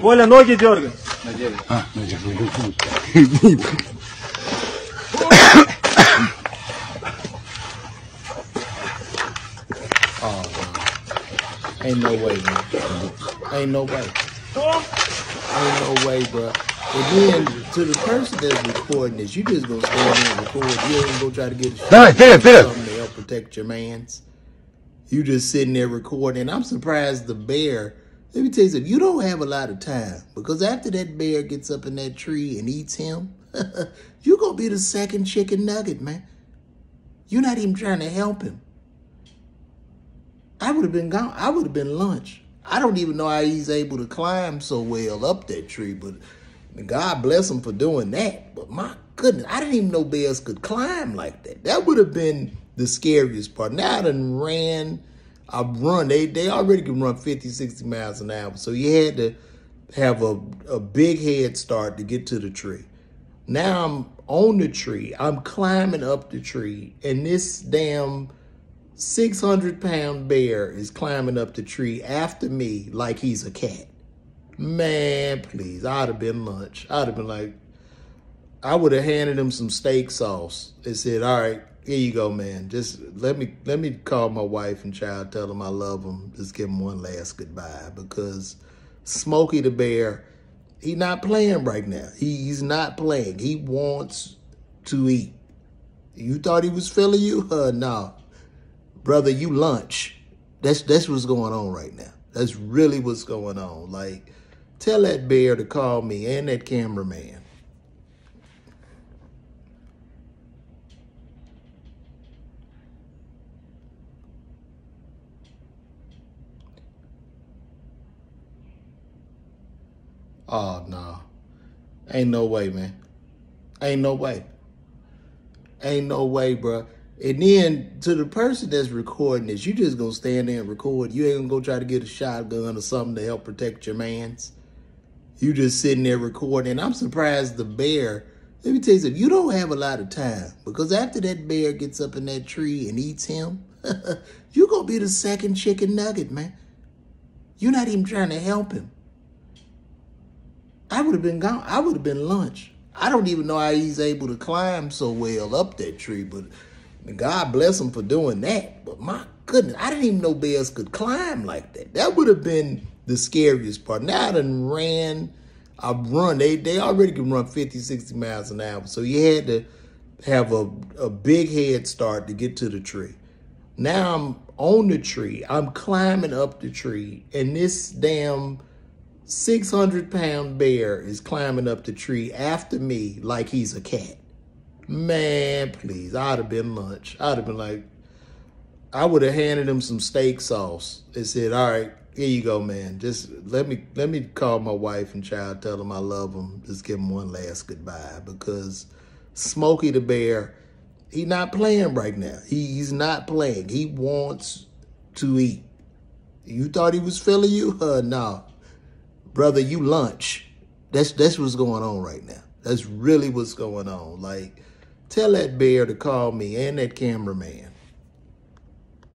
Коля, ноги дергай. Ain't no way, man. Ain't no way. Ain't no way, bro. And then to the person that's recording this, you just gonna stand there and record. You ain't gonna try to get a shot Давай, вперед, вперед! something to help protect your mans. You just sitting there recording. I'm surprised the bear. Let me tell you something. You don't have a lot of time because after that bear gets up in that tree and eats him, you're gonna be the second chicken nugget, man. You're not even trying to help him. I would have been gone. I would have been lunch. I don't even know how he's able to climb so well up that tree, but God bless him for doing that. But my goodness, I didn't even know bears could climb like that. That would have been the scariest part. Now I done ran, I run. They they already can run 50, 60 miles an hour. So you had to have a, a big head start to get to the tree. Now I'm on the tree. I'm climbing up the tree, and this damn 600 pound bear is climbing up the tree after me like he's a cat. Man, please. I'd have been lunch. I'd have been like, I would have handed him some steak sauce and said, all right, here you go, man. Just let me let me call my wife and child, tell them I love them. Just give them one last goodbye because Smokey the Bear, he not playing right now. He, he's not playing. He wants to eat. You thought he was filling you? Uh, no brother, you lunch. That's that's what's going on right now. That's really what's going on. Like, tell that bear to call me and that cameraman. Oh no. Ain't no way, man. Ain't no way. Ain't no way, bro. And then to the person that's recording this, you just gonna stand there and record. You ain't gonna go try to get a shotgun or something to help protect your mans. You just sitting there recording. And I'm surprised the bear. Let me tell you something. You don't have a lot of time because after that bear gets up in that tree and eats him, you're gonna be the second chicken nugget, man. You're not even trying to help him. I would have been gone. I would have been lunch. I don't even know how he's able to climb so well up that tree, but God bless him for doing that. But my goodness, I didn't even know bears could climb like that. That would have been the scariest part. Now I done ran, I run. They they already can run 50, 60 miles an hour. So you had to have a, a big head start to get to the tree. Now I'm on the tree. I'm climbing up the tree. And this damn 600 pound bear is climbing up the tree after me like he's a cat. Man, please. I'd have been lunch. I'd have been like, I would have handed him some steak sauce and said, all right, here you go, man. Just let me let me call my wife and child, tell them I love them. Just give them one last goodbye because Smokey the Bear, he not playing right now. He, he's not playing. He wants to eat. You thought he was feeling you? Uh, no. Brother, you lunch. That's that's what's going on right now. That's really what's going on. Like, tell that bear to call me and that cameraman.